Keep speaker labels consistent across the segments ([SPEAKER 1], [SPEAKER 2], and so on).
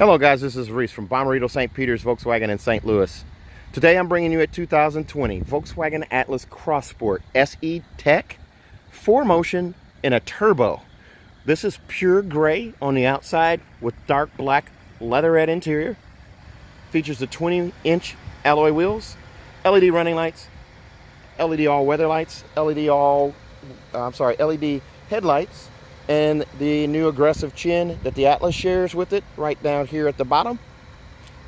[SPEAKER 1] Hello guys, this is Reese from Bommarito St. Peter's Volkswagen in St. Louis. Today I'm bringing you a 2020 Volkswagen Atlas Cross Sport SE Tech 4Motion in a turbo. This is pure gray on the outside with dark black leatherette interior. Features the 20 inch alloy wheels, LED running lights, LED all weather lights, LED all, I'm sorry, LED headlights, and the new aggressive chin that the Atlas shares with it right down here at the bottom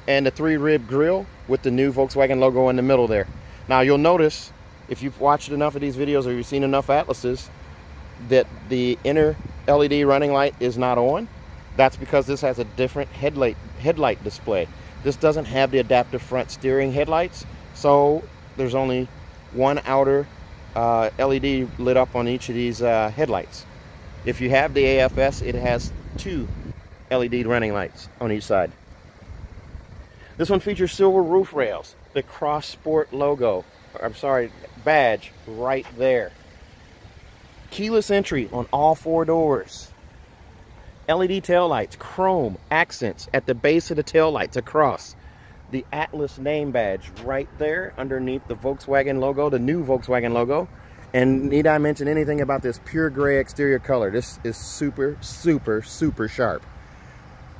[SPEAKER 1] and the three rib grille with the new Volkswagen logo in the middle there. Now you'll notice if you've watched enough of these videos or you've seen enough Atlases that the inner LED running light is not on. That's because this has a different headlight headlight display. This doesn't have the adaptive front steering headlights, so there's only one outer uh, LED lit up on each of these uh, headlights. If you have the AFS, it has two LED running lights on each side. This one features silver roof rails, the Cross Sport logo, I'm sorry, badge right there. Keyless entry on all four doors. LED tail lights, chrome accents at the base of the tail lights across. The Atlas name badge right there underneath the Volkswagen logo, the new Volkswagen logo. And need I mention anything about this pure gray exterior color? This is super, super, super sharp.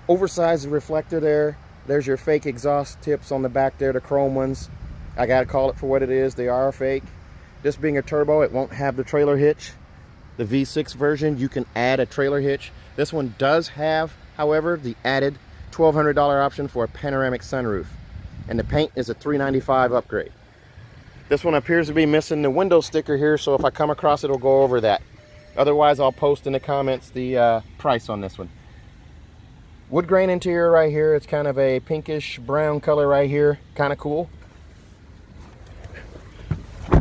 [SPEAKER 1] Oversized reflector there. There's your fake exhaust tips on the back there, the chrome ones. I gotta call it for what it is. They are fake. This being a turbo, it won't have the trailer hitch. The V6 version, you can add a trailer hitch. This one does have, however, the added $1,200 option for a panoramic sunroof. And the paint is a 395 upgrade. This one appears to be missing the window sticker here, so if I come across it, it'll go over that. Otherwise, I'll post in the comments the uh, price on this one. Wood grain interior right here. It's kind of a pinkish brown color right here. Kind of cool.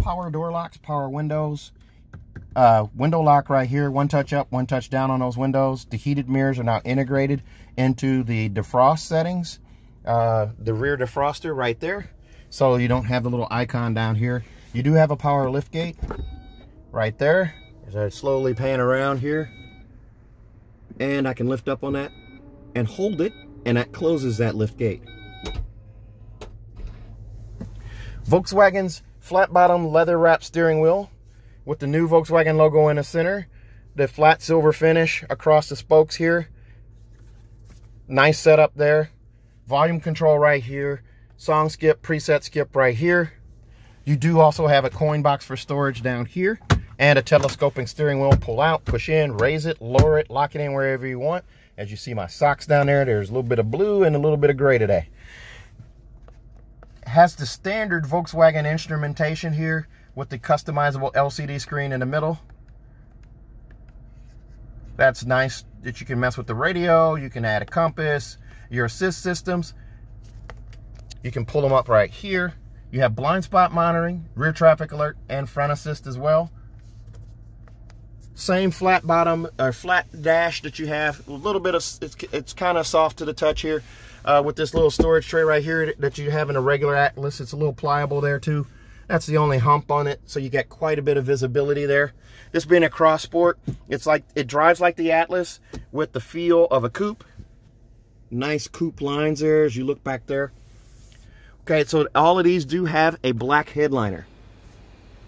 [SPEAKER 1] Power door locks, power windows. Uh, window lock right here. One touch up, one touch down on those windows. The heated mirrors are now integrated into the defrost settings. Uh, the rear defroster right there so you don't have the little icon down here. You do have a power lift gate right there. As I slowly pan around here. And I can lift up on that and hold it, and that closes that lift gate. Volkswagen's flat bottom leather wrap steering wheel with the new Volkswagen logo in the center. The flat silver finish across the spokes here. Nice setup there. Volume control right here song skip, preset skip right here. You do also have a coin box for storage down here and a telescoping steering wheel. Pull out, push in, raise it, lower it, lock it in wherever you want. As you see my socks down there, there's a little bit of blue and a little bit of gray today. Has the standard Volkswagen instrumentation here with the customizable LCD screen in the middle. That's nice that you can mess with the radio, you can add a compass, your assist systems. You can pull them up right here. You have blind spot monitoring, rear traffic alert, and front assist as well. Same flat bottom or flat dash that you have. A little bit of it's, it's kind of soft to the touch here uh, with this little storage tray right here that you have in a regular Atlas. It's a little pliable there too. That's the only hump on it, so you get quite a bit of visibility there. This being a cross sport, it's like it drives like the Atlas with the feel of a coupe. Nice coupe lines there as you look back there. Okay, so all of these do have a black headliner.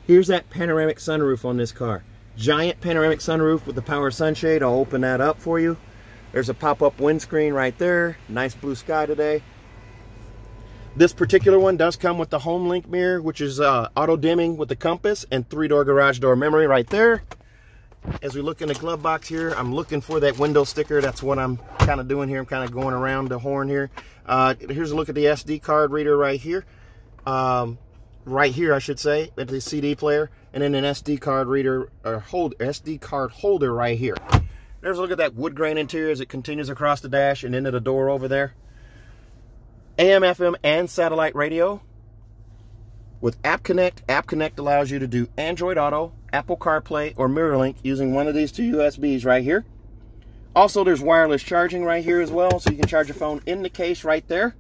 [SPEAKER 1] Here's that panoramic sunroof on this car. Giant panoramic sunroof with the power sunshade. I'll open that up for you. There's a pop-up windscreen right there. Nice blue sky today. This particular one does come with the HomeLink mirror, which is uh, auto dimming with the compass and three-door garage door memory right there. As we look in the glove box here, I'm looking for that window sticker. That's what I'm kind of doing here. I'm kind of going around the horn here. Uh, here's a look at the SD card reader right here. Um, right here, I should say, at the CD player. And then an SD card reader, or hold, SD card holder right here. There's a look at that wood grain interior as it continues across the dash and into the door over there. AM, FM, and satellite radio. With App Connect, App Connect allows you to do Android Auto, Apple CarPlay, or MirrorLink using one of these two USBs right here. Also, there's wireless charging right here as well, so you can charge your phone in the case right there.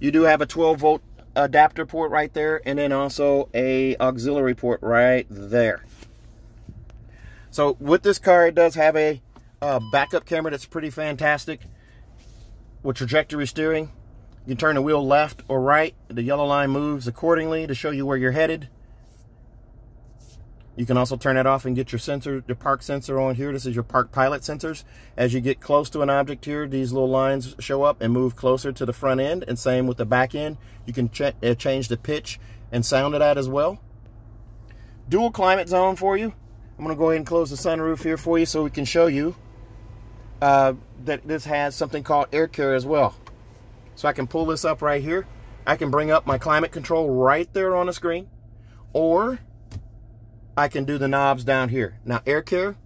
[SPEAKER 1] You do have a 12 volt adapter port right there, and then also a auxiliary port right there. So with this car, it does have a uh, backup camera that's pretty fantastic. with trajectory steering. You can turn the wheel left or right. The yellow line moves accordingly to show you where you're headed. You can also turn it off and get your sensor, the park sensor on here. This is your park pilot sensors. As you get close to an object here, these little lines show up and move closer to the front end. And same with the back end. You can ch uh, change the pitch and sound of that as well. Dual climate zone for you. I'm going to go ahead and close the sunroof here for you so we can show you uh, that this has something called air care as well. So I can pull this up right here. I can bring up my climate control right there on the screen. Or I can do the knobs down here. Now, air care,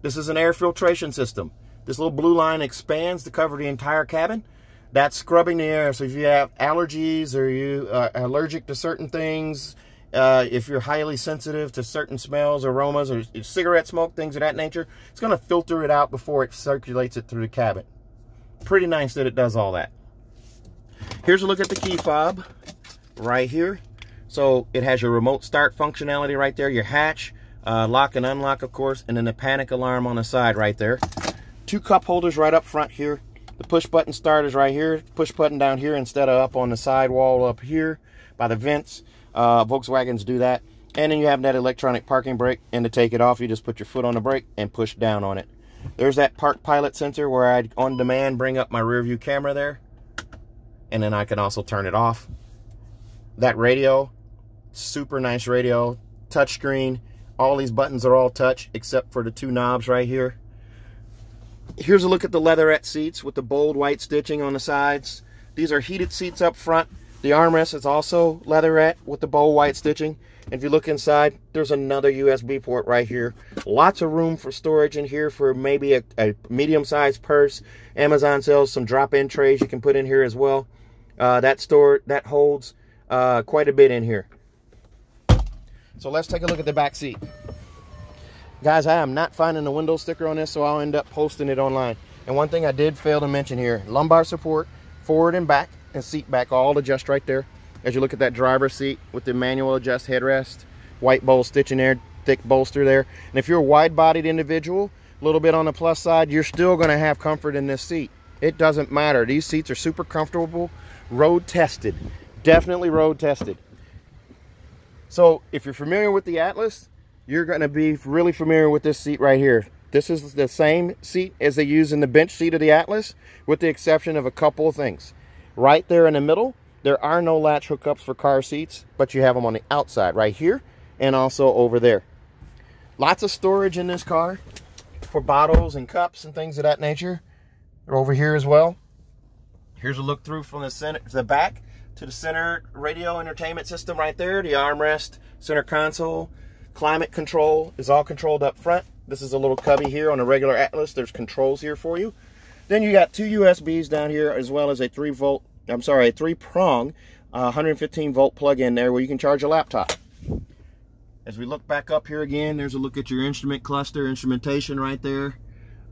[SPEAKER 1] this is an air filtration system. This little blue line expands to cover the entire cabin. That's scrubbing the air. So if you have allergies or you are uh, allergic to certain things, uh, if you're highly sensitive to certain smells, aromas, or cigarette smoke, things of that nature, it's going to filter it out before it circulates it through the cabin. Pretty nice that it does all that. Here's a look at the key fob right here. So it has your remote start functionality right there, your hatch, uh, lock and unlock, of course, and then the panic alarm on the side right there. Two cup holders right up front here. The push button start is right here. Push button down here instead of up on the side wall up here by the vents. Uh, Volkswagens do that. And then you have that electronic parking brake. And to take it off, you just put your foot on the brake and push down on it. There's that park pilot sensor where I on demand bring up my rear view camera there. And then I can also turn it off. That radio super nice radio, touchscreen. All these buttons are all touch except for the two knobs right here. Here's a look at the leatherette seats with the bold white stitching on the sides. These are heated seats up front. The armrest is also leatherette with the bold white stitching. If you look inside, there's another USB port right here. Lots of room for storage in here for maybe a, a medium-sized purse. Amazon sells some drop-in trays you can put in here as well. Uh, that store that holds uh, quite a bit in here. So let's take a look at the back seat. Guys, I am not finding a window sticker on this, so I'll end up posting it online. And one thing I did fail to mention here, lumbar support, forward and back, and seat back all adjust right there. As you look at that driver's seat with the manual adjust headrest, white bowl stitching there, thick bolster there. And if you're a wide-bodied individual, a little bit on the plus side, you're still going to have comfort in this seat. It doesn't matter. These seats are super comfortable, road tested. Definitely road tested. So if you're familiar with the Atlas, you're going to be really familiar with this seat right here. This is the same seat as they use in the bench seat of the Atlas, with the exception of a couple of things. Right there in the middle, there are no latch hookups for car seats, but you have them on the outside right here and also over there. Lots of storage in this car for bottles and cups and things of that nature. They're over here as well. Here's a look through from the center the back to the center radio entertainment system right there, the armrest, center console, climate control is all controlled up front. This is a little cubby here on a regular Atlas. There's controls here for you. Then you got two USBs down here as well as a 3 volt, I'm sorry, a 3 prong uh, 115 volt plug in there where you can charge a laptop. As we look back up here again, there's a look at your instrument cluster, instrumentation right there.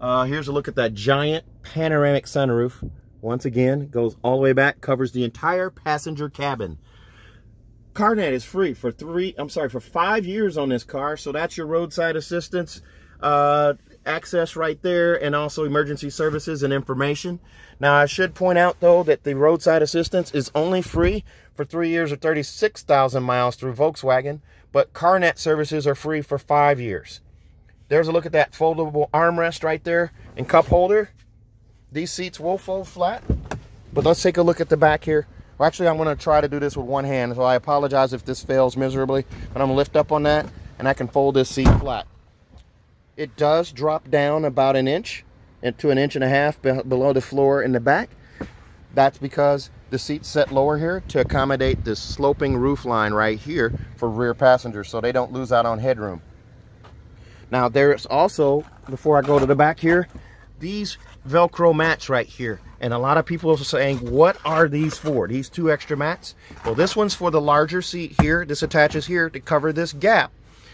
[SPEAKER 1] Uh, here's a look at that giant panoramic sunroof once again, goes all the way back, covers the entire passenger cabin. CarNet is free for three, I'm sorry, for five years on this car. So that's your roadside assistance uh, access right there and also emergency services and information. Now, I should point out, though, that the roadside assistance is only free for three years or 36,000 miles through Volkswagen, but CarNet services are free for five years. There's a look at that foldable armrest right there and cup holder. These seats will fold flat, but let's take a look at the back here. Well, actually, I'm going to try to do this with one hand, so I apologize if this fails miserably, but I'm to lift up on that, and I can fold this seat flat. It does drop down about an inch to an inch and a half below the floor in the back. That's because the seat's set lower here to accommodate this sloping roof line right here for rear passengers so they don't lose out on headroom. Now there's also, before I go to the back here, these Velcro mats right here. And a lot of people are saying, what are these for? These two extra mats? Well, this one's for the larger seat here. This attaches here to cover this gap.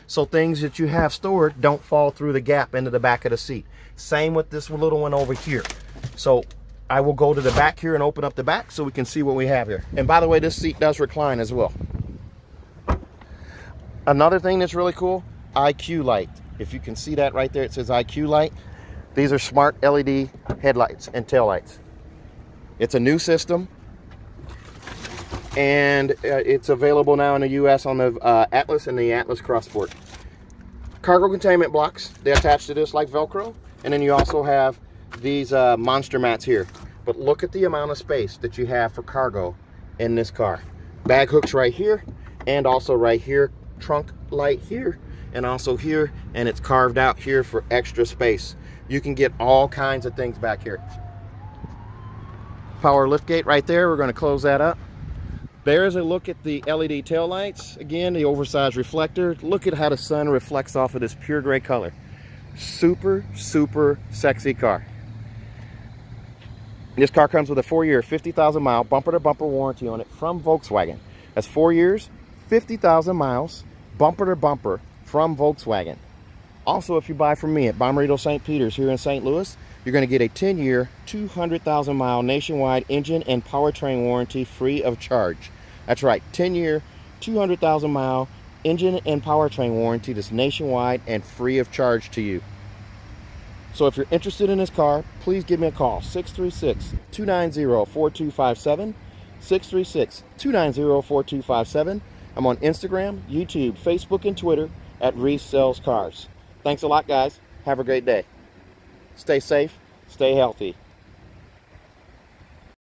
[SPEAKER 1] So things that you have stored don't fall through the gap into the back of the seat. Same with this little one over here. So I will go to the back here and open up the back so we can see what we have here. And by the way, this seat does recline as well. Another thing that's really cool, IQ light. If you can see that right there, it says IQ light. These are smart LED headlights and taillights. It's a new system. And uh, it's available now in the U.S. on the uh, Atlas and the Atlas Cross Sport. Cargo containment blocks. They attach to this like Velcro. And then you also have these uh, monster mats here. But look at the amount of space that you have for cargo in this car. Bag hooks right here and also right here. Trunk light here and also here. And it's carved out here for extra space. You can get all kinds of things back here. Power lift gate right there. We're going to close that up. There's a look at the LED tail lights. Again, the oversized reflector. Look at how the sun reflects off of this pure gray color. Super, super sexy car. This car comes with a four-year, 50,000 mile bumper-to-bumper warranty on it from Volkswagen. That's four years, 50,000 miles, bumper-to-bumper from Volkswagen. Also, if you buy from me at Bommarito St. Peter's here in St. Louis, you're going to get a 10-year, 200,000 mile nationwide engine and powertrain warranty free of charge. That's right, 10-year, 200,000 mile engine and powertrain warranty that's nationwide and free of charge to you. So if you're interested in this car, please give me a call, 636-290-4257, 636-290-4257. I'm on Instagram, YouTube, Facebook, and Twitter at Reese Sells Cars. Thanks a lot, guys. Have a great day. Stay safe, stay healthy.